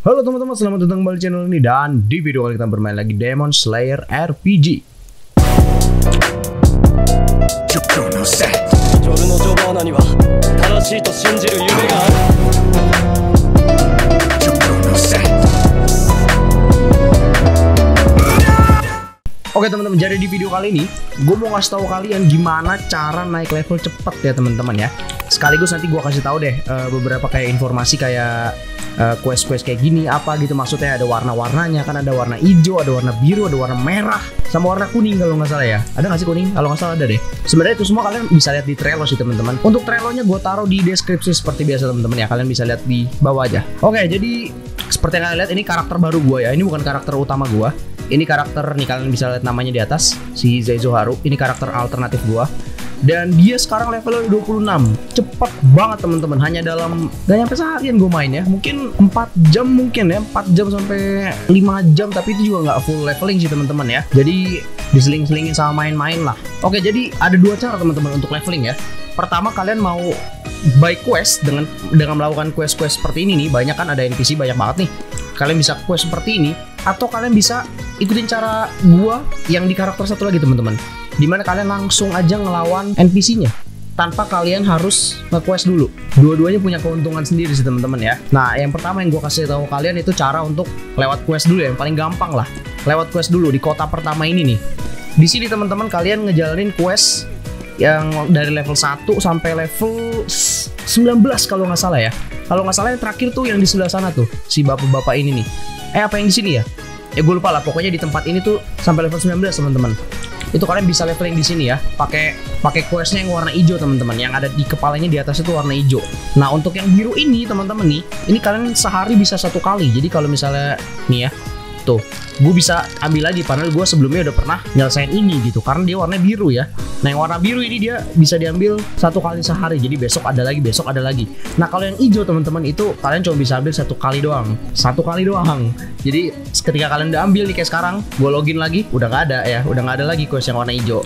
Halo teman-teman, selamat datang kembali di channel ini dan di video kali kita bermain lagi Demon Slayer RPG. Oke teman-teman, jadi di video kali ini gue mau ngasih tahu kalian gimana cara naik level cepat ya teman-teman ya. Sekaligus nanti gue kasih tahu deh eh, beberapa kayak informasi kayak eh, quest-quest kayak gini apa gitu maksudnya ada warna-warnanya kan ada warna hijau, ada warna biru, ada warna merah, sama warna kuning kalau nggak salah ya. Ada nggak sih kuning? Kalau nggak salah ada deh. Sebenarnya itu semua kalian bisa lihat di Trello sih teman-teman. Untuk Trello-nya gue taruh di deskripsi seperti biasa teman-teman ya. Kalian bisa lihat di bawah aja. Oke, jadi seperti yang kalian lihat ini karakter baru gue ya. Ini bukan karakter utama gue. Ini karakter nih kalian bisa lihat namanya di atas si Zaizo Haru. Ini karakter alternatif gua. Dan dia sekarang levelnya 26 Cepet banget teman-teman. Hanya dalam Gak nyampe seharian gue main ya. Mungkin 4 jam mungkin ya. 4 jam sampai 5 jam. Tapi itu juga nggak full leveling sih teman-teman ya. Jadi diseling-selingin sama main-main lah. Oke jadi ada dua cara teman-teman untuk leveling ya. Pertama kalian mau by quest dengan dengan melakukan quest-quest seperti ini nih. Banyak kan ada NPC banyak banget nih. Kalian bisa quest seperti ini. Atau kalian bisa ikutin cara gua yang di karakter satu lagi teman-teman di mana kalian langsung aja ngelawan NPC-nya tanpa kalian harus nge-quest dulu dua-duanya punya keuntungan sendiri sih teman-teman ya nah yang pertama yang gua kasih tahu kalian itu cara untuk lewat quest dulu ya yang paling gampang lah lewat quest dulu di kota pertama ini nih di sini teman-teman kalian ngejalanin quest yang dari level 1 sampai level 19 kalau nggak salah ya. Kalau nggak salah yang terakhir tuh yang di sebelah sana tuh si bapak-bapak ini nih. Eh apa yang di sini ya? Ya gue lupa lah. Pokoknya di tempat ini tuh sampai level 19 teman-teman. Itu kalian bisa leveling di sini ya. Pakai pakai questnya yang warna hijau teman-teman. Yang ada di kepalanya di atas itu warna hijau. Nah untuk yang biru ini teman-teman nih, ini kalian sehari bisa satu kali. Jadi kalau misalnya nih ya, tuh gue bisa ambil lagi padahal gue sebelumnya udah pernah nyelesain ini gitu karena dia warna biru ya. Nah yang warna biru ini dia bisa diambil satu kali sehari jadi besok ada lagi besok ada lagi. Nah kalau yang hijau teman-teman itu kalian cuma bisa ambil satu kali doang. Satu kali doang. Jadi ketika kalian udah ambil nih kayak sekarang gue login lagi udah nggak ada ya udah nggak ada lagi quest yang warna hijau.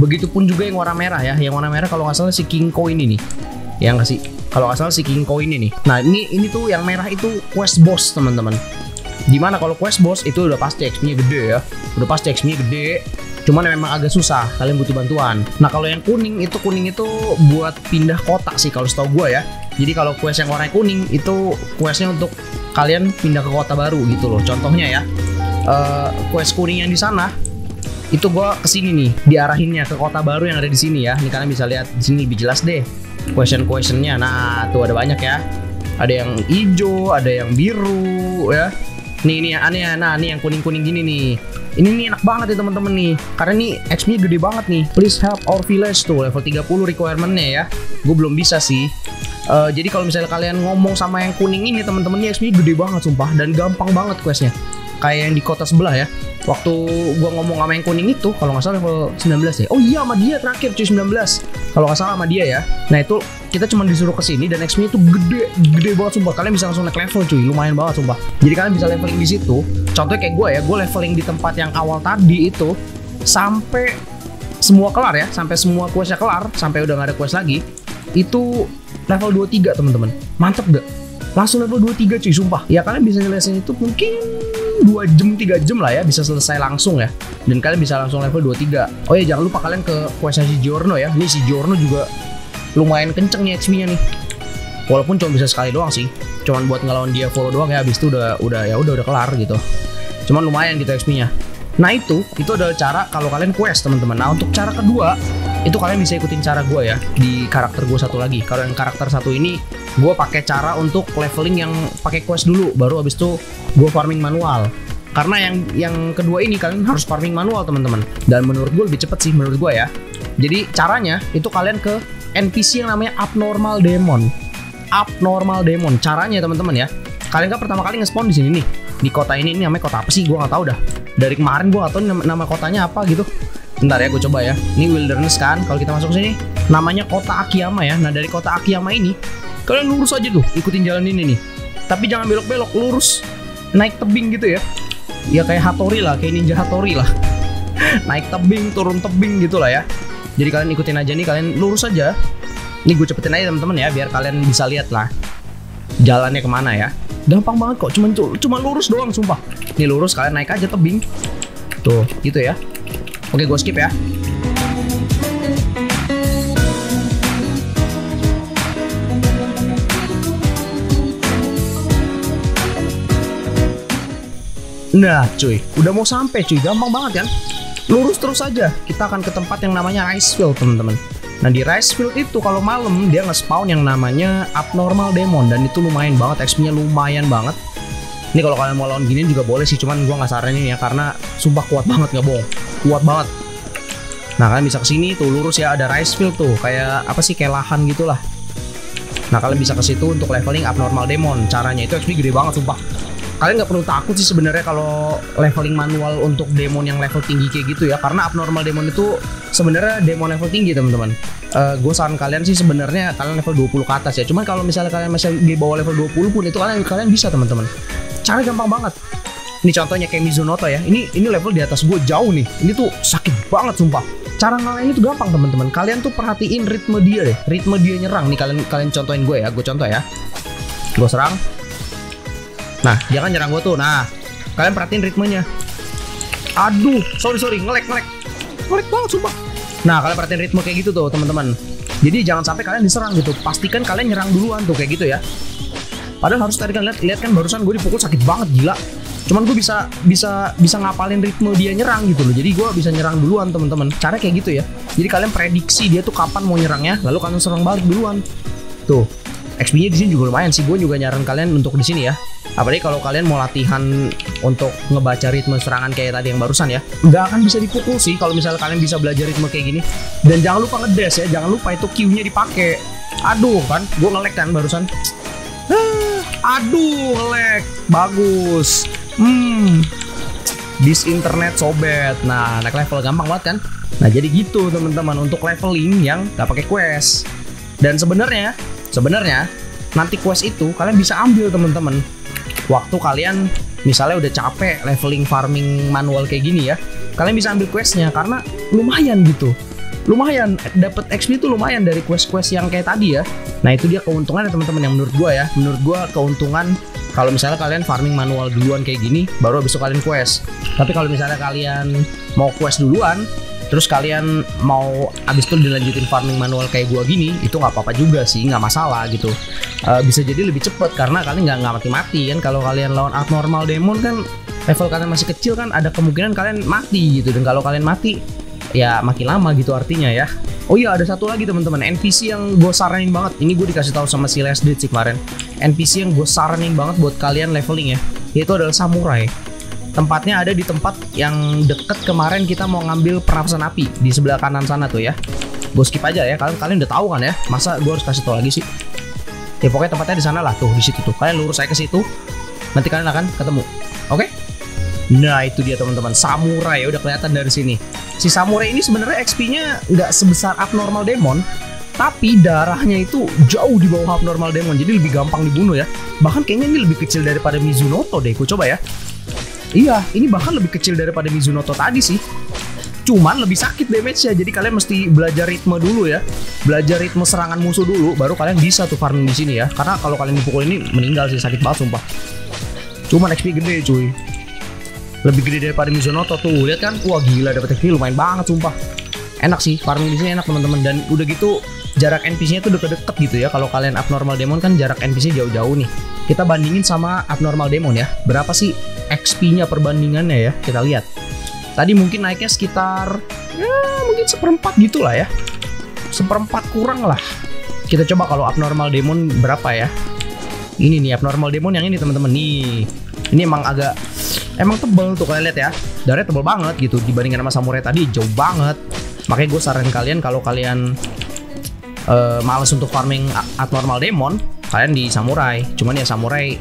Begitupun juga yang warna merah ya yang warna merah kalau nggak salah si King Ko ini nih. Ya nggak sih? Kalau salah si King Ko ini nih. Nah ini ini tuh yang merah itu quest boss teman-teman Di mana kalau quest boss itu udah pasti XP-nya gede ya Udah pasti XP-nya gede Cuman memang agak susah, kalian butuh bantuan Nah kalau yang kuning itu kuning itu buat pindah kota sih kalau setahu gue ya Jadi kalau quest yang warna kuning itu questnya untuk kalian pindah ke kota baru gitu loh Contohnya ya eh, Quest kuning yang di sana itu gue ke sini nih diarahinnya ke kota baru yang ada di sini ya. Ini kalian bisa lihat di sini lebih jelas deh question questionnya. Nah tuh ada banyak ya. Ada yang hijau, ada yang biru ya. Nih ini yang aneh nah nih yang kuning kuning gini nih. Ini nih enak banget ya teman-teman nih. Karena nih XP-nya gede banget nih. Please help our village tuh level 30 requirement-nya ya. Gue belum bisa sih. Eh, jadi kalau misalnya kalian ngomong sama yang kuning ini teman-teman ini XP-nya gede banget sumpah dan gampang banget questnya. Kayak yang di kota sebelah ya. Waktu gua ngomong sama yang kuning itu kalau nggak salah level 19 ya. Oh iya sama dia terakhir cuy 19. Kalau nggak salah sama dia ya. Nah itu kita cuma disuruh ke sini dan XP-nya itu gede, gede banget sumpah. Kalian bisa langsung naik level cuy, lumayan banget sumpah. Jadi kalian bisa leveling di situ. Contohnya kayak gue ya, gue leveling di tempat yang awal tadi itu sampai semua kelar ya, sampai semua questnya kelar, sampai udah nggak ada quest lagi. Itu level 23 teman-teman. Mantep gak? Langsung level 23 cuy, sumpah. Ya kalian bisa nyelesain itu mungkin 2 jam 3 jam lah ya bisa selesai langsung ya. Dan kalian bisa langsung level 23 oh ya jangan lupa kalian ke quest si Giorno ya. Ini si Giorno juga lumayan kenceng nih XP-nya nih. Walaupun cuma bisa sekali doang sih. Cuman buat ngelawan dia follow doang ya habis itu udah udah ya udah udah kelar gitu. Cuman lumayan gitu XP-nya nah itu itu adalah cara kalau kalian quest teman-teman. Nah untuk cara kedua itu kalian bisa ikutin cara gue ya di karakter gue satu lagi. Kalau yang karakter satu ini gue pakai cara untuk leveling yang pakai quest dulu baru habis itu gue farming manual. Karena yang yang kedua ini kalian harus farming manual teman-teman. Dan menurut gue lebih cepet sih menurut gue ya. Jadi caranya itu kalian ke NPC yang namanya abnormal demon. Abnormal demon. Caranya teman-teman ya. Kalian kan pertama kali nge-spawn di sini nih. Di kota ini ini namanya kota apa sih? Gue nggak tahu dah. Dari kemarin gue tahu nama, nama kotanya apa gitu. Bentar ya gue coba ya. Ini wilderness kan Kalau kita masuk sini. Namanya kota Akiyama ya. Nah dari kota Akiyama ini Kalian lurus aja tuh Ikutin jalan ini nih. Tapi jangan belok-belok Lurus. Naik tebing gitu ya. Ya kayak Hattori lah Kayak ninja Hattori lah. Naik tebing Turun tebing gitu lah ya. Jadi kalian ikutin aja nih Kalian lurus aja. Ini gue cepetin aja teman-teman ya Biar kalian bisa lihat lah Jalannya ke mana ya. Gampang banget kok cuman cuma lurus doang sumpah. Nih lurus kalian naik aja tebing. Tuh gitu ya. Oke gue skip ya Nah cuy, udah mau sampai cuy, gampang banget kan? Lurus terus aja, kita akan ke tempat yang namanya Rice Field teman-teman. Nah di Rice Field itu kalau malam dia nge-spawn yang namanya Abnormal Demon dan itu lumayan banget, XP-nya lumayan banget. Ini kalau kalian mau lawan gini juga boleh sih, cuman gua nggak saranin ya karena sumpah kuat banget nggak bohong, kuat banget. Nah kalian bisa ke sini tuh lurus ya ada Rice Field tuh, kayak apa sih kayak lahan gitulah. Nah kalian bisa ke situ untuk leveling Abnormal Demon. Caranya itu XP gede banget sumpah kalian nggak perlu takut sih sebenarnya kalau leveling manual untuk demon yang level tinggi kayak gitu ya. Karena abnormal demon itu sebenarnya demon level tinggi teman-teman. Uh, gue saran kalian sih sebenarnya kalian level 20 ke atas ya. Cuman kalau misalnya kalian masih di bawah level 20 pun itu kalian kalian bisa teman-teman. Cara gampang banget. Ini contohnya kayak Mizunoto ya. Ini ini level di atas gue jauh nih. Ini tuh sakit banget sumpah. Cara ngalahin itu gampang teman-teman. Kalian tuh perhatiin ritme dia deh. Ritme dia nyerang nih. Kalian kalian contohin gue ya. Gue contoh ya. Gue serang Nah, dia kan nyerang gue tuh. Nah, kalian perhatiin ritmenya. Aduh, sorry sorry, ngelek ngelek, ngelek banget sumpah. Nah, kalian perhatiin ritme kayak gitu tuh teman-teman. Jadi jangan sampai kalian diserang gitu. Pastikan kalian nyerang duluan tuh kayak gitu ya. Padahal harus tadi kan lihat, lihat kan barusan gue dipukul sakit banget gila. Cuman gue bisa bisa bisa ngapalin ritme dia nyerang gitu loh. Jadi gue bisa nyerang duluan teman-teman. Cara kayak gitu ya. Jadi kalian prediksi dia tuh kapan mau nyerangnya, lalu kalian serang balik duluan. Tuh, XP-nya di sini juga lumayan sih. Gue juga nyaran kalian untuk di sini ya. Apalagi kalau kalian mau latihan untuk ngebaca ritme serangan kayak tadi yang barusan ya. Nggak akan bisa dipukul sih kalau misalnya kalian bisa belajar ritme kayak gini. Dan jangan lupa ngedes ya. Jangan lupa itu Q-nya dipakai. Aduh kan? Gue ngelek kan barusan? Aduh ngelek bagus. Hmm. Dis internet sobet nah naik level gampang banget kan? Nah jadi gitu teman-teman untuk leveling yang nggak pakai quest. Dan sebenarnya sebenarnya nanti quest itu kalian bisa ambil teman-teman. Waktu kalian misalnya udah capek leveling farming manual kayak gini ya kalian bisa ambil questnya karena lumayan gitu. Lumayan dapat XP itu lumayan dari quest-quest yang kayak tadi ya. Nah itu dia keuntungan ya teman-teman yang menurut gua ya. Menurut gua keuntungan kalau misalnya kalian farming manual duluan kayak gini baru besok kalian quest. Tapi kalau misalnya kalian mau quest duluan terus kalian mau abis itu dilanjutin farming manual kayak gua gini itu nggak apa-apa juga sih nggak masalah gitu. Uh, bisa jadi lebih cepet karena kalian nggak nggak mati-mati kan. Kalau kalian lawan abnormal demon kan level kalian masih kecil kan ada kemungkinan kalian mati gitu. Dan kalau kalian mati ya makin lama gitu artinya ya. Oh iya ada satu lagi teman-teman. NPC yang gue saranin banget. Ini gue dikasih tahu sama si Leslie sih kemarin. NPC yang gue saranin banget buat kalian leveling ya yaitu adalah samurai Tempatnya ada di tempat yang deket kemarin kita mau ngambil pernapasan api di sebelah kanan sana tuh ya. Gue skip aja ya, kalian kalian udah tahu kan ya. Masa gue harus kasih tau lagi sih? Ya pokoknya tempatnya di sana lah tuh, di situ tuh. Kalian lurus saya ke situ, nanti kalian akan ketemu. Oke? Okay? Nah itu dia teman-teman, samurai udah kelihatan dari sini. Si samurai ini sebenarnya XP-nya nggak sebesar abnormal demon, tapi darahnya itu jauh di bawah abnormal demon, jadi lebih gampang dibunuh ya. Bahkan kayaknya ini lebih kecil daripada Mizunoto deh, gue coba ya. Iya, ini bahkan lebih kecil daripada Mizunoto tadi sih. Cuman lebih sakit damage-nya, jadi kalian mesti belajar ritme dulu ya. Belajar ritme serangan musuh dulu, baru kalian bisa tuh farming di sini ya. Karena kalau kalian dipukul ini meninggal sih, sakit banget sumpah. Cuman XP gede cuy. Lebih gede daripada Mizunoto tuh, lihat kan? Wah gila dapat XP lumayan banget sumpah. Enak sih, farming di sini enak teman-teman dan udah gitu jarak NPC-nya tuh deket-deket gitu ya. Kalau kalian abnormal demon kan jarak NPC jauh-jauh nih. Kita bandingin sama abnormal demon ya. Berapa sih XP-nya perbandingannya ya? Kita lihat. Tadi mungkin naiknya sekitar ya mungkin seperempat gitu lah ya. Seperempat kurang lah. Kita coba kalau abnormal demon berapa ya? Ini nih abnormal demon yang ini teman-teman nih. Ini emang agak emang tebel tuh kalian lihat ya. Darahnya tebel banget gitu dibandingkan sama samurai tadi jauh banget. Makanya gue saran kalian kalau kalian uh, males untuk farming abnormal demon, kalian di samurai. Cuman ya samurai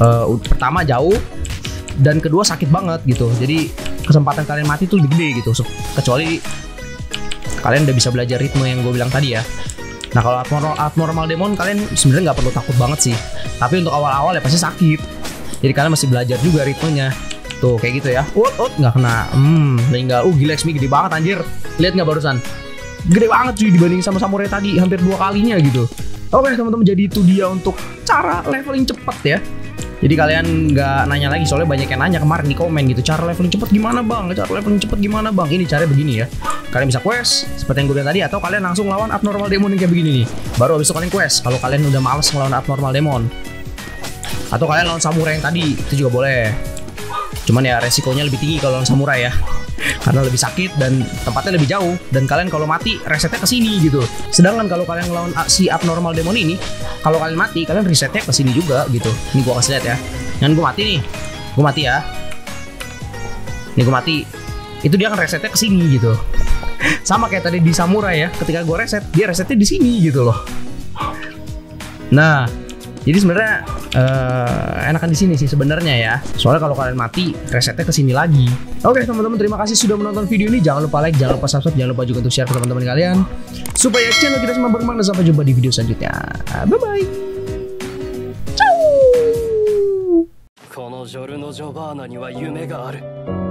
uh, pertama jauh dan kedua sakit banget gitu. Jadi kesempatan kalian mati tuh lebih gede gitu. Kecuali kalian udah bisa belajar ritme yang gue bilang tadi ya. Nah kalau abnormal, abnormal demon kalian sebenarnya nggak perlu takut banget sih. Tapi untuk awal-awal ya pasti sakit. Jadi kalian masih belajar juga ritmenya. Tuh kayak gitu ya. Ut ut nggak kena. Hmm, meninggal. Uh gila XP gede banget anjir. Lihat nggak barusan? gede banget cuy dibanding sama samurai tadi hampir dua kalinya gitu Oke teman-teman jadi itu dia untuk cara leveling cepat ya Jadi kalian nggak nanya lagi soalnya banyak yang nanya kemarin di komen gitu cara leveling cepet gimana bang? Cara leveling cepet gimana bang? Ini caranya begini ya. Kalian bisa quest seperti yang gue bilang tadi atau kalian langsung lawan abnormal demon yang kayak begini nih. Baru habis itu kalian quest kalau kalian udah males ngelawan abnormal demon. Atau kalian lawan samurai yang tadi itu juga boleh. Cuman ya resikonya lebih tinggi kalau lawan samurai ya. Karena lebih sakit dan tempatnya lebih jauh dan kalian kalau mati resetnya ke sini gitu. Sedangkan kalau kalian ngelawan si abnormal demon ini, kalau kalian mati kalian resetnya ke sini juga gitu. Ini gua kasih lihat ya. Dan gua mati nih. Gua mati ya. Nih gua mati. Itu dia kan resetnya ke sini gitu. Sama kayak tadi di samurai ya. Ketika gua reset, dia resetnya di sini gitu loh. Nah, jadi sebenarnya eh, enakan di sini sih sebenarnya ya. Soalnya kalau kalian mati, resetnya ke sini lagi. Oke teman-teman, terima kasih sudah menonton video ini. Jangan lupa like, jangan lupa subscribe, jangan lupa juga untuk share ke teman-teman kalian supaya channel kita semua berkembang dan sampai jumpa di video selanjutnya. Bye bye. このジョルノ・ジョバーナには夢がある